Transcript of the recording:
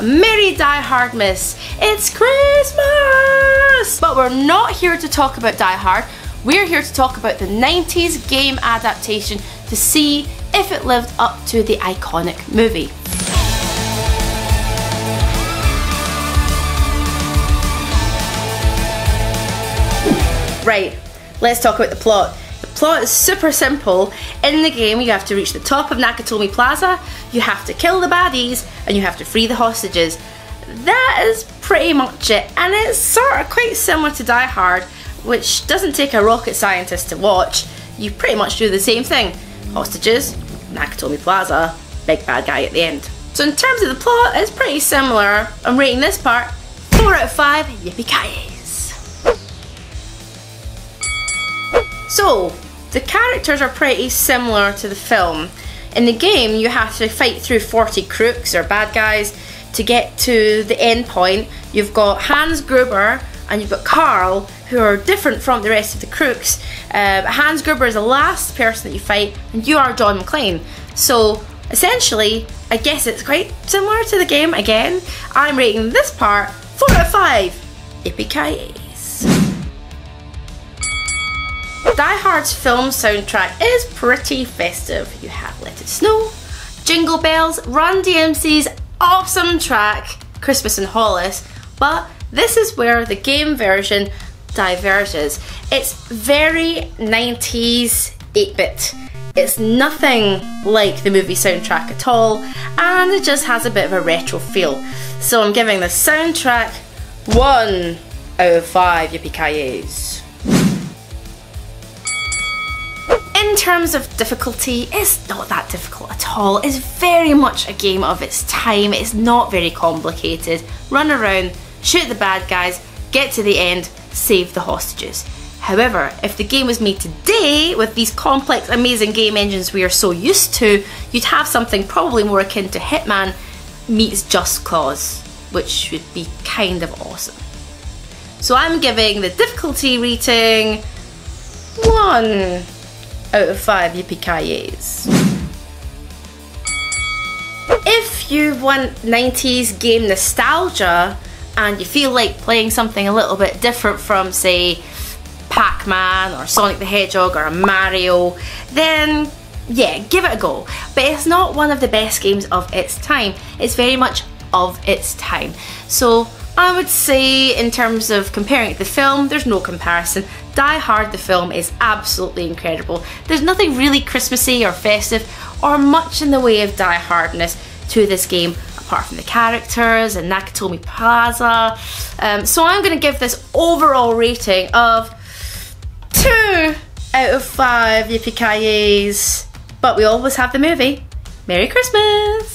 Merry Die Hard Miss, it's Christmas! But we're not here to talk about Die Hard, we're here to talk about the 90s game adaptation to see if it lived up to the iconic movie. Right, let's talk about the plot. Plot is super simple. In the game, you have to reach the top of Nakatomi Plaza, you have to kill the baddies, and you have to free the hostages. That is pretty much it, and it's sort of quite similar to Die Hard, which doesn't take a rocket scientist to watch. You pretty much do the same thing. Hostages, Nakatomi Plaza, big bad guy at the end. So in terms of the plot, it's pretty similar. I'm rating this part 4 out of 5 yippee So, the characters are pretty similar to the film. In the game, you have to fight through 40 crooks or bad guys to get to the end point. You've got Hans Gruber and you've got Karl, who are different from the rest of the crooks. Uh, Hans Gruber is the last person that you fight, and you are John McClane. So, essentially, I guess it's quite similar to the game again. I'm rating this part 4 out of 5. Yippee Die Hard's film soundtrack is pretty festive. You have Let It Snow, Jingle Bells, Run DMC's awesome track, Christmas in Hollis, but this is where the game version diverges. It's very 90s 8-bit. It's nothing like the movie soundtrack at all, and it just has a bit of a retro feel. So I'm giving the soundtrack 1 out of 5 Yippee in terms of difficulty, it's not that difficult at all. It's very much a game of its time. It's not very complicated. Run around, shoot the bad guys, get to the end, save the hostages. However, if the game was made today with these complex, amazing game engines we are so used to, you'd have something probably more akin to Hitman meets Just Cause, which would be kind of awesome. So I'm giving the difficulty rating one out of 5 yippee-ki-yays. If you want 90s game nostalgia and you feel like playing something a little bit different from say Pac-Man or Sonic the Hedgehog or Mario, then yeah, give it a go. But it's not one of the best games of its time. It's very much of its time. So I would say in terms of comparing it to the film, there's no comparison. Die Hard the film is absolutely incredible. There's nothing really Christmassy or festive or much in the way of Die Hardness to this game apart from the characters and Nakatomi Plaza. Um, so I'm going to give this overall rating of 2 out of 5 yippee But we always have the movie. Merry Christmas!